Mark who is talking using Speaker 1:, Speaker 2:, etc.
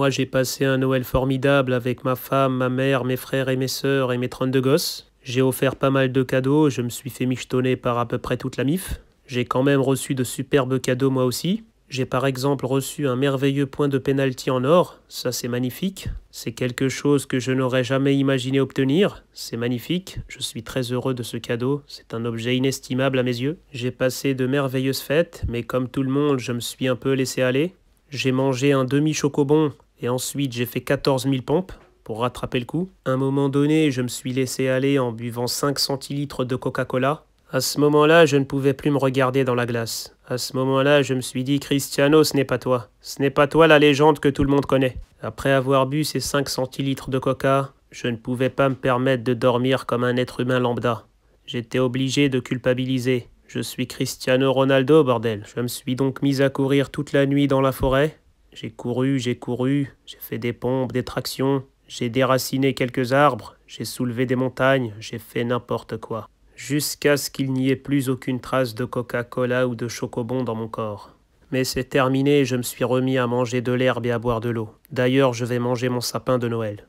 Speaker 1: Moi, j'ai passé un Noël formidable avec ma femme, ma mère, mes frères et mes sœurs et mes 32 gosses. J'ai offert pas mal de cadeaux, je me suis fait michetonner par à peu près toute la MIF. J'ai quand même reçu de superbes cadeaux moi aussi. J'ai par exemple reçu un merveilleux point de pénalty en or, ça c'est magnifique. C'est quelque chose que je n'aurais jamais imaginé obtenir, c'est magnifique, je suis très heureux de ce cadeau, c'est un objet inestimable à mes yeux. J'ai passé de merveilleuses fêtes, mais comme tout le monde, je me suis un peu laissé aller. J'ai mangé un demi-chocobon et ensuite j'ai fait 14 000 pompes pour rattraper le coup. À un moment donné, je me suis laissé aller en buvant 5 centilitres de Coca-Cola. À ce moment-là, je ne pouvais plus me regarder dans la glace. À ce moment-là, je me suis dit Cristiano, ce n'est pas toi. Ce n'est pas toi la légende que tout le monde connaît. Après avoir bu ces 5 centilitres de coca, je ne pouvais pas me permettre de dormir comme un être humain lambda. J'étais obligé de culpabiliser. Je suis Cristiano Ronaldo, bordel. Je me suis donc mis à courir toute la nuit dans la forêt. J'ai couru, j'ai couru, j'ai fait des pompes, des tractions, j'ai déraciné quelques arbres, j'ai soulevé des montagnes, j'ai fait n'importe quoi jusqu'à ce qu'il n'y ait plus aucune trace de Coca-Cola ou de chocobon dans mon corps. Mais c'est terminé je me suis remis à manger de l'herbe et à boire de l'eau. D'ailleurs, je vais manger mon sapin de Noël.